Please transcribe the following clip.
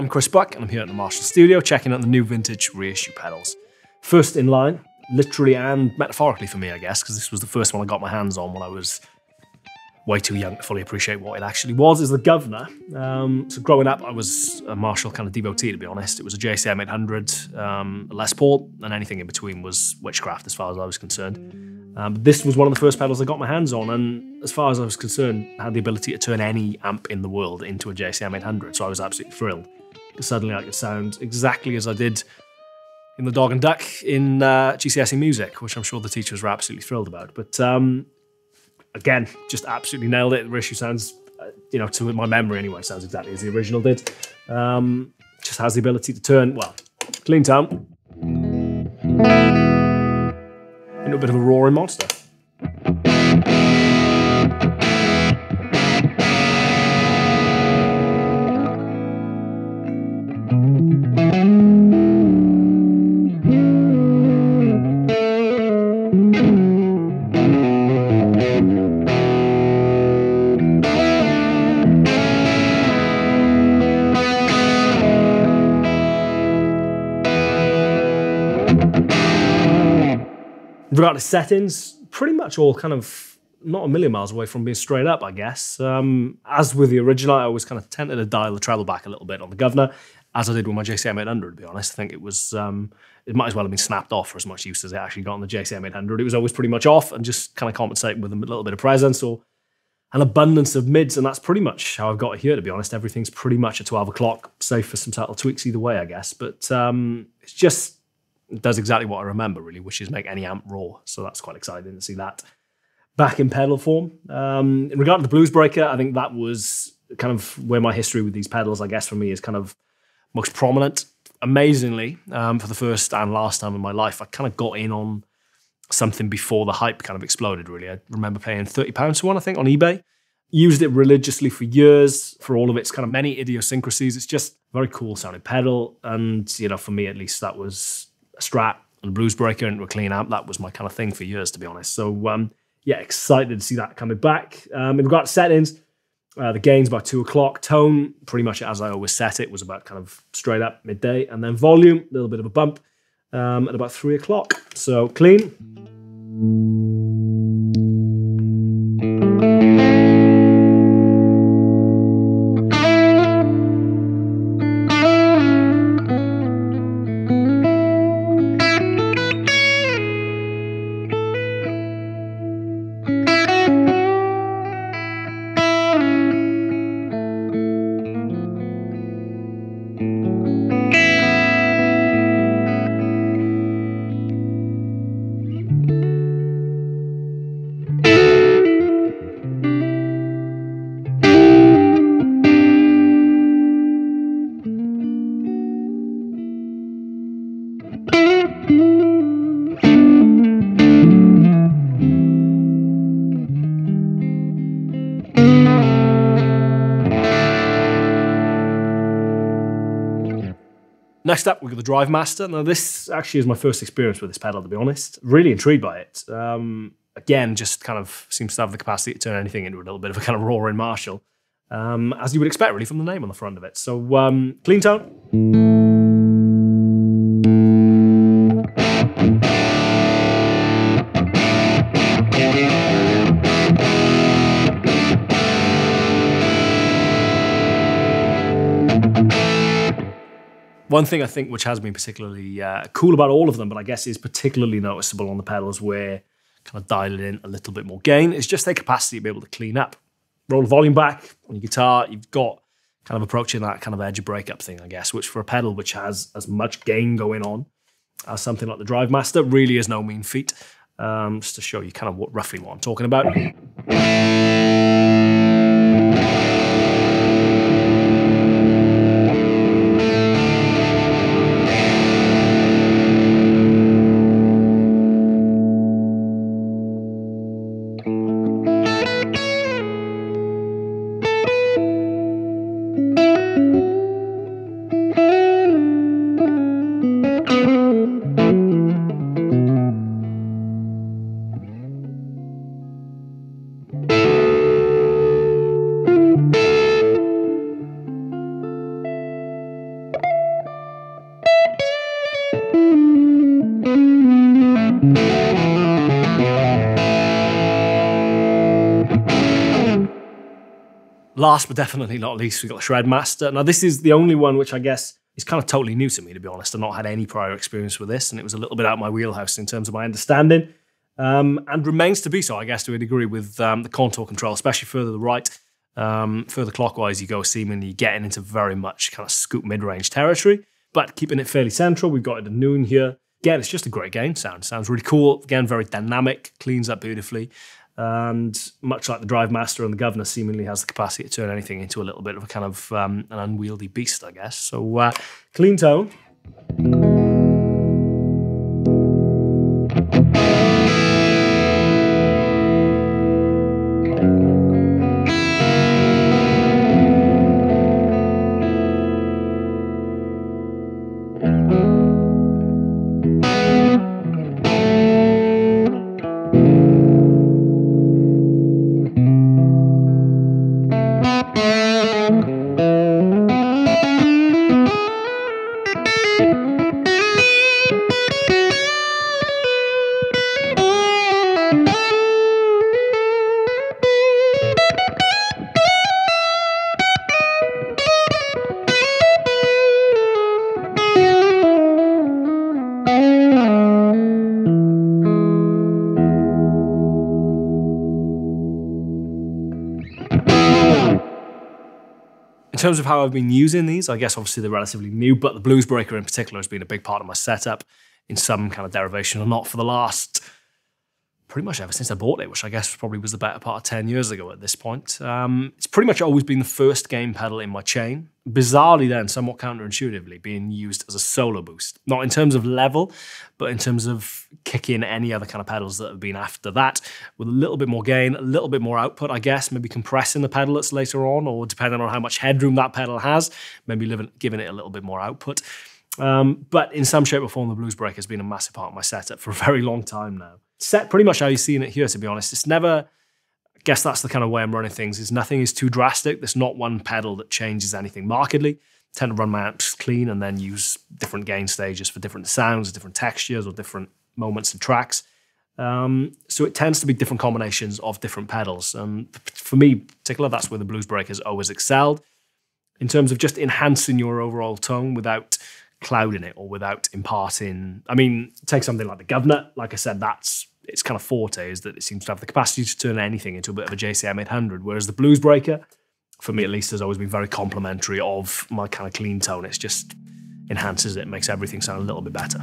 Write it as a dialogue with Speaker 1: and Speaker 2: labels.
Speaker 1: I'm Chris Buck, and I'm here at the Marshall Studio checking out the new vintage reissue pedals. First in line, literally and metaphorically for me, I guess, because this was the first one I got my hands on when I was way too young to fully appreciate what it actually was, is the Guv'nor. Um, so growing up, I was a Marshall kind of devotee, to be honest. It was a JCM 800, um, Les Paul, and anything in between was witchcraft as far as I was concerned. Um, this was one of the first pedals I got my hands on, and as far as I was concerned, had the ability to turn any amp in the world into a JCM 800, so I was absolutely thrilled. Suddenly I could sound exactly as I did in the Dog and Duck in uh, GCSE music, which I'm sure the teachers were absolutely thrilled about. But um, again, just absolutely nailed it. The reissue sounds, uh, you know, to my memory anyway, sounds exactly as the original did. Um, just has the ability to turn, well, clean tone into a bit of a roaring monster. Regard to settings, pretty much all kind of not a million miles away from being straight up, I guess. Um, as with the original, I was kind of tempted to dial the treble back a little bit on the Guv'nor, as I did with my JCM 800, to be honest. I think it was, um, it might as well have been snapped off for as much use as it actually got on the JCM 800. It was always pretty much off and just kind of compensating with a little bit of presence or an abundance of mids. And that's pretty much how I've got it here, to be honest. Everything's pretty much at 12 o'clock, save for some subtle tweaks either way, I guess. But um, it's just does exactly what I remember, really, which is make any amp raw. So that's quite exciting to see that back in pedal form. Um, in regard to the Bluesbreaker, I think that was kind of where my history with these pedals, I guess, for me is kind of most prominent. Amazingly, um, for the first and last time in my life, I kind of got in on something before the hype kind of exploded, really. I remember paying £30 for one, I think, on eBay. Used it religiously for years for all of its kind of many idiosyncrasies. It's just very cool sounding pedal. And, you know, for me at least, that was a Strat and a Bluesbreaker into a clean amp. That was my kind of thing for years, to be honest. So um, yeah, excited to see that coming back. Um, in regard to settings, uh, the gain's about two o'clock. Tone, pretty much as I always set it, was about kind of straight up midday, and then volume, a little bit of a bump um, at about three o'clock. So clean. Next up, we've got the Drivemaster. Now, this actually is my first experience with this pedal, to be honest. Really intrigued by it. Um, again, just kind of seems to have the capacity to turn anything into a little bit of a kind of roaring Marshall, um, as you would expect, really, from the name on the front of it. So, um, clean tone. One thing I think which has been particularly uh, cool about all of them, but I guess is particularly noticeable on the pedals where kind of dial it in a little bit more gain, is just their capacity to be able to clean up. Roll the volume back on your guitar, you've got kind of approaching that kind of edge breakup thing, I guess, which for a pedal which has as much gain going on as something like the Drivemaster really is no mean feat. Um, just to show you kind of what roughly what I'm talking about. Last but definitely not least, we've got Shredmaster. Now, this is the only one which I guess is kind of totally new to me, to be honest. I've not had any prior experience with this, and it was a little bit out of my wheelhouse in terms of my understanding. Um, and remains to be so, I guess, to a degree with um, the contour control, especially further to the right. Um, further clockwise, you go seemingly getting into very much kind of scoop mid range territory, but keeping it fairly central. We've got it at noon here. Again, it's just a great gain sound. Sounds really cool. Again, very dynamic, cleans up beautifully. And much like the Drivemaster and the Guv'nor, seemingly has the capacity to turn anything into a little bit of a kind of um, an unwieldy beast, I guess. So, uh, clean tone. Terms of how I've been using these, I guess obviously they're relatively new, but the Bluesbreaker in particular has been a big part of my setup in some kind of derivation or not for the last pretty much ever since I bought it, which I guess probably was the better part of 10 years ago at this point. Um, it's pretty much always been the first gain pedal in my chain. Bizarrely, then, somewhat counterintuitively, being used as a solo boost. Not in terms of level, but in terms of kicking any other kind of pedals that have been after that, with a little bit more gain, a little bit more output, I guess, maybe compressing the pedalets later on, or depending on how much headroom that pedal has, maybe giving it a little bit more output. Um, but in some shape or form, the Bluesbreaker has been a massive part of my setup for a very long time now set pretty much how you've seen it here, to be honest. It's never, I guess that's the kind of way I'm running things, is nothing is too drastic. There's not one pedal that changes anything markedly. I tend to run my amps clean and then use different gain stages for different sounds, different textures, or different moments and tracks. Um, so it tends to be different combinations of different pedals. And for me, particular, that's where the Bluesbreakers always excelled in terms of just enhancing your overall tone without clouding it or without imparting. I mean, take something like the Guv'nor. Like I said, that's its kind of forte is that it seems to have the capacity to turn anything into a bit of a JCM 800, whereas the Bluesbreaker, for me at least, has always been very complimentary of my kind of clean tone. It just enhances it, makes everything sound a little bit better.